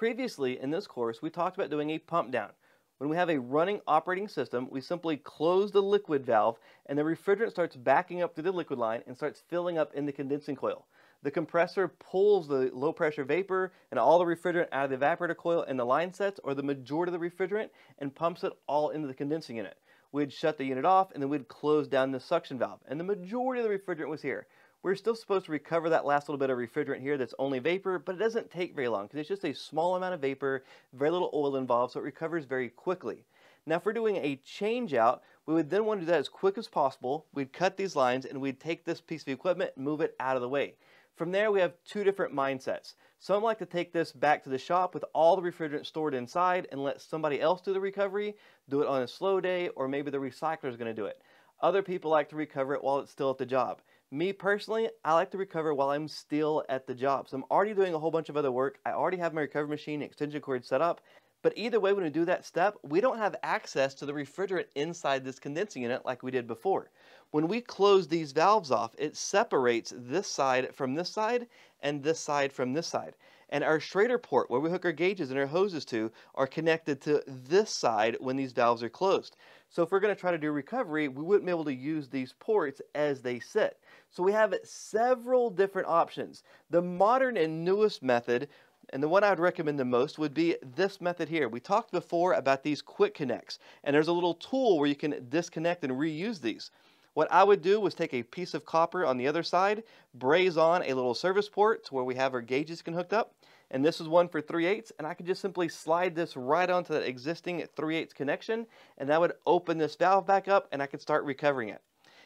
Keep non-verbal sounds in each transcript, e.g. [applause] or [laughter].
Previously in this course, we talked about doing a pump down. When we have a running operating system, we simply close the liquid valve and the refrigerant starts backing up through the liquid line and starts filling up in the condensing coil. The compressor pulls the low pressure vapor and all the refrigerant out of the evaporator coil and the line sets or the majority of the refrigerant and pumps it all into the condensing unit. We'd shut the unit off and then we'd close down the suction valve and the majority of the refrigerant was here. We're still supposed to recover that last little bit of refrigerant here that's only vapor, but it doesn't take very long because it's just a small amount of vapor, very little oil involved, so it recovers very quickly. Now if we're doing a change out, we would then want to do that as quick as possible. We'd cut these lines and we'd take this piece of equipment and move it out of the way. From there, we have two different mindsets. Some like to take this back to the shop with all the refrigerant stored inside and let somebody else do the recovery, do it on a slow day, or maybe the recycler is going to do it. Other people like to recover it while it's still at the job. Me personally, I like to recover while I'm still at the job. So I'm already doing a whole bunch of other work. I already have my recovery machine extension cord set up. But either way, when we do that step, we don't have access to the refrigerant inside this condensing unit like we did before. When we close these valves off, it separates this side from this side and this side from this side. And our Schrader port, where we hook our gauges and our hoses to, are connected to this side when these valves are closed. So if we're going to try to do recovery, we wouldn't be able to use these ports as they sit. So we have several different options. The modern and newest method, and the one I would recommend the most, would be this method here. We talked before about these quick connects, and there's a little tool where you can disconnect and reuse these. What I would do was take a piece of copper on the other side, braze on a little service port to where we have our gauges can hooked up, and this is one for 3 8 and I could just simply slide this right onto that existing 3 8 connection, and that would open this valve back up, and I could start recovering it.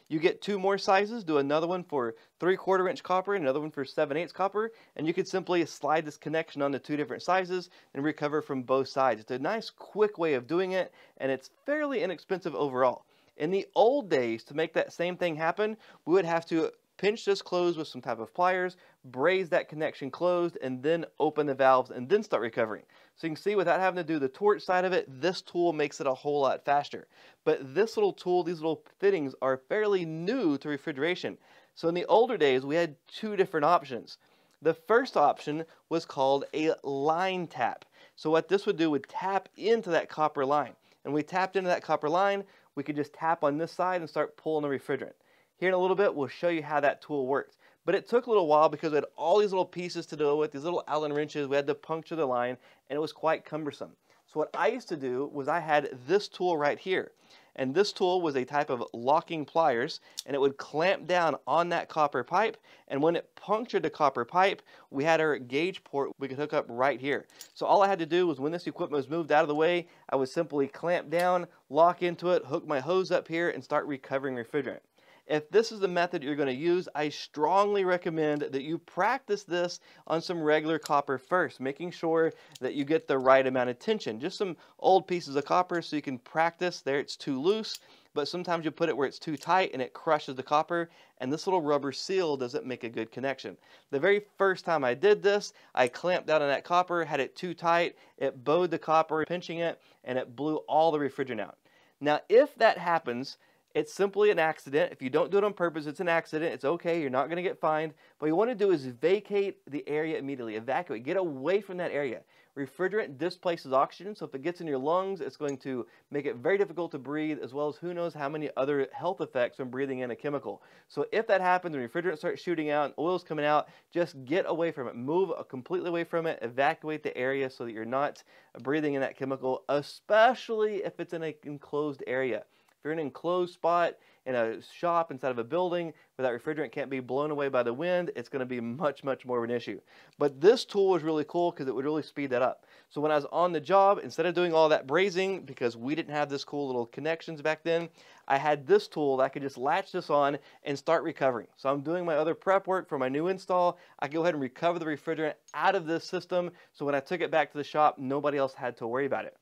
You get two more sizes, do another one for 3 quarter inch copper and another one for 7 8 copper, and you could simply slide this connection onto two different sizes and recover from both sides. It's a nice quick way of doing it, and it's fairly inexpensive overall. In the old days, to make that same thing happen, we would have to pinch this closed with some type of pliers, braze that connection closed, and then open the valves and then start recovering. So you can see without having to do the torch side of it, this tool makes it a whole lot faster. But this little tool, these little fittings are fairly new to refrigeration. So in the older days, we had two different options. The first option was called a line tap. So what this would do would tap into that copper line. And we tapped into that copper line, we could just tap on this side and start pulling the refrigerant. Here in a little bit, we'll show you how that tool works. But it took a little while because we had all these little pieces to deal with, these little Allen wrenches, we had to puncture the line, and it was quite cumbersome. So what I used to do was I had this tool right here. And this tool was a type of locking pliers, and it would clamp down on that copper pipe. And when it punctured the copper pipe, we had our gauge port we could hook up right here. So all I had to do was when this equipment was moved out of the way, I would simply clamp down, lock into it, hook my hose up here, and start recovering refrigerant. If this is the method you're going to use, I strongly recommend that you practice this on some regular copper first, making sure that you get the right amount of tension. Just some old pieces of copper so you can practice. There it's too loose, but sometimes you put it where it's too tight and it crushes the copper, and this little rubber seal doesn't make a good connection. The very first time I did this, I clamped down on that copper, had it too tight, it bowed the copper, pinching it, and it blew all the refrigerant out. Now, if that happens, it's simply an accident. If you don't do it on purpose, it's an accident. It's okay. You're not going to get fined. What you want to do is vacate the area immediately. Evacuate. Get away from that area. Refrigerant displaces oxygen, so if it gets in your lungs, it's going to make it very difficult to breathe, as well as who knows how many other health effects from breathing in a chemical. So if that happens, when refrigerant starts shooting out, and oil's coming out, just get away from it. Move completely away from it. Evacuate the area so that you're not breathing in that chemical, especially if it's in an enclosed area you're in an enclosed spot in a shop inside of a building where that refrigerant can't be blown away by the wind, it's going to be much, much more of an issue. But this tool was really cool because it would really speed that up. So when I was on the job, instead of doing all that brazing, because we didn't have this cool little connections back then, I had this tool that I could just latch this on and start recovering. So I'm doing my other prep work for my new install. I go ahead and recover the refrigerant out of this system. So when I took it back to the shop, nobody else had to worry about it.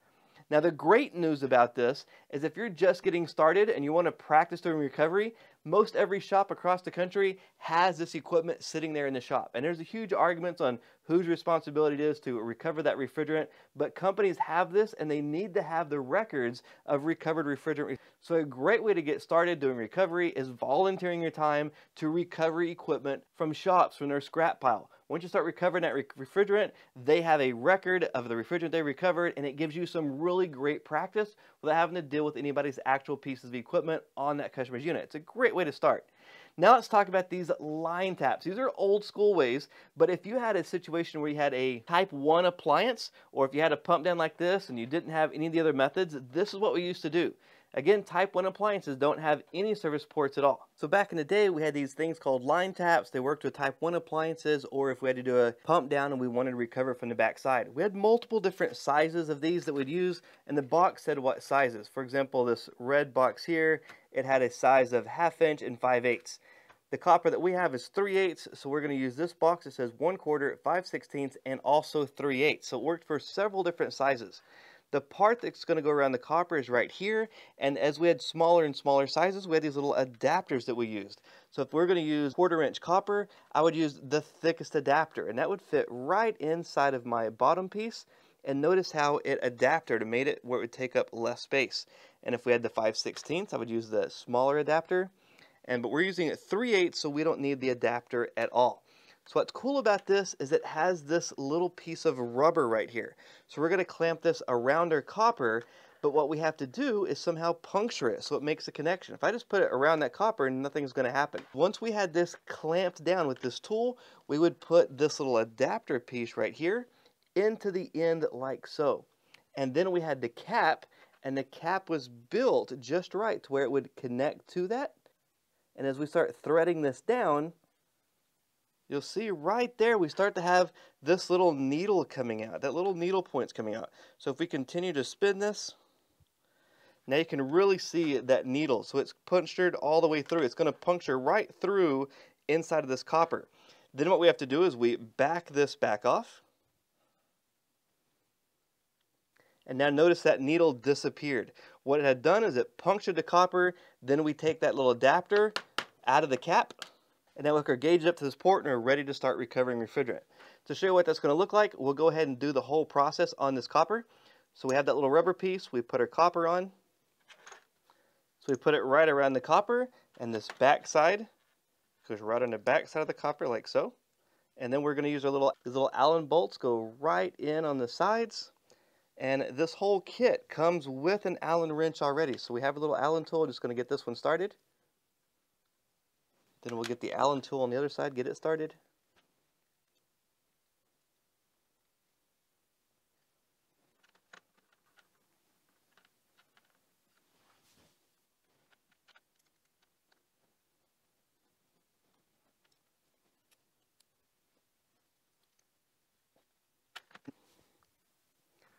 Now, the great news about this is if you're just getting started and you want to practice doing recovery, most every shop across the country has this equipment sitting there in the shop. And there's a huge arguments on whose responsibility it is to recover that refrigerant, but companies have this and they need to have the records of recovered refrigerant. So a great way to get started doing recovery is volunteering your time to recover equipment from shops from their scrap pile. Once you start recovering that re refrigerant, they have a record of the refrigerant they recovered and it gives you some really great practice without having to deal with anybody's actual pieces of equipment on that customer's unit. It's a great way to start. Now let's talk about these line taps. These are old school ways, but if you had a situation where you had a type 1 appliance, or if you had a pump down like this and you didn't have any of the other methods, this is what we used to do. Again, type 1 appliances don't have any service ports at all. So back in the day, we had these things called line taps. They worked with type 1 appliances, or if we had to do a pump down and we wanted to recover from the back side. We had multiple different sizes of these that we'd use, and the box said what sizes. For example, this red box here, it had a size of half inch and 5 eighths. The copper that we have is 3 eighths, so we're going to use this box that says 1 quarter, 5 sixteenths, and also 3 eighths. So it worked for several different sizes. The part that's going to go around the copper is right here, and as we had smaller and smaller sizes, we had these little adapters that we used. So if we're going to use quarter inch copper, I would use the thickest adapter, and that would fit right inside of my bottom piece, and notice how it adapted and made it where it would take up less space. And if we had the 5 16 I would use the smaller adapter, and but we're using it 3 8 so we don't need the adapter at all. So what's cool about this is it has this little piece of rubber right here. So we're going to clamp this around our copper, but what we have to do is somehow puncture it so it makes a connection. If I just put it around that copper, nothing's going to happen. Once we had this clamped down with this tool, we would put this little adapter piece right here into the end like so. And then we had the cap, and the cap was built just right to where it would connect to that. And as we start threading this down, you'll see right there we start to have this little needle coming out, that little needle point's coming out. So if we continue to spin this, now you can really see that needle. So it's punctured all the way through. It's going to puncture right through inside of this copper. Then what we have to do is we back this back off. And now notice that needle disappeared. What it had done is it punctured the copper, then we take that little adapter out of the cap, and we our gauge up to this port and we're ready to start recovering refrigerant. To show you what that's going to look like, we'll go ahead and do the whole process on this copper. So we have that little rubber piece, we put our copper on. So we put it right around the copper, and this back side goes right on the back side of the copper like so. And then we're going to use our little, these little Allen bolts go right in on the sides. And this whole kit comes with an Allen wrench already. So we have a little Allen tool, just going to get this one started. Then we'll get the Allen tool on the other side, get it started.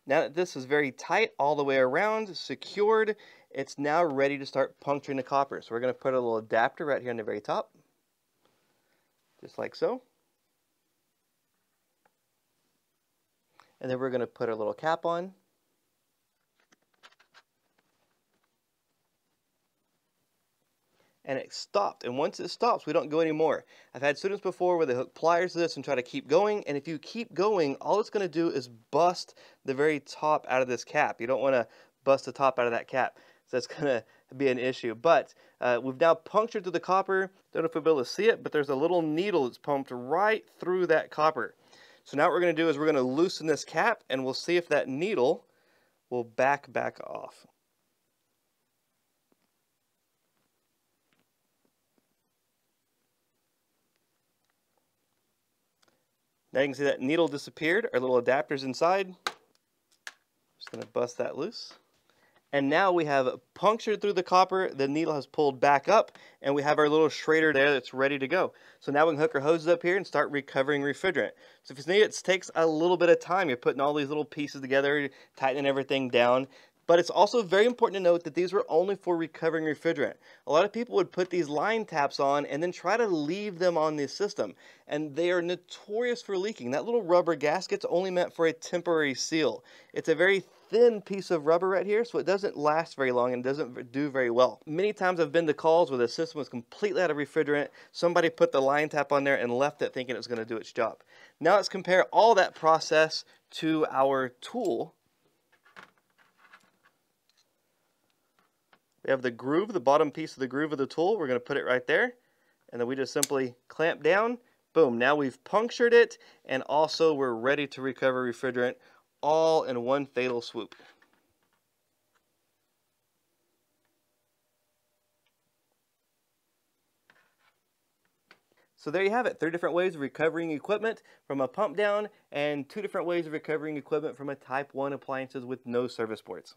Now that this is very tight all the way around, secured, it's now ready to start puncturing the copper. So we're going to put a little adapter right here on the very top, just like so. And then we're going to put a little cap on. And it stopped. And once it stops, we don't go anymore. I've had students before where they hook pliers to this and try to keep going. And if you keep going, all it's going to do is bust the very top out of this cap. You don't want to bust the top out of that cap. So that's [laughs] going to be an issue. But uh, we've now punctured through the copper. Don't know if we'll be able to see it, but there's a little needle that's pumped right through that copper. So now what we're going to do is we're going to loosen this cap and we'll see if that needle will back back off. Now you can see that needle disappeared, our little adapters inside. Just to bust that loose. And now we have punctured through the copper, the needle has pulled back up, and we have our little Schrader there that's ready to go. So now we can hook our hoses up here and start recovering refrigerant. So if you see, it takes a little bit of time. You're putting all these little pieces together, tightening everything down. But it's also very important to note that these were only for recovering refrigerant. A lot of people would put these line taps on and then try to leave them on the system. And they are notorious for leaking. That little rubber gasket's only meant for a temporary seal. It's a very thin piece of rubber right here, so it doesn't last very long and doesn't do very well. Many times I've been to calls where the system was completely out of refrigerant. Somebody put the line tap on there and left it thinking it was going to do its job. Now let's compare all that process to our tool. We have the groove, the bottom piece of the groove of the tool. We're going to put it right there. And then we just simply clamp down. Boom, now we've punctured it and also we're ready to recover refrigerant all in one fatal swoop. So there you have it, three different ways of recovering equipment from a pump down and two different ways of recovering equipment from a type 1 appliances with no service ports.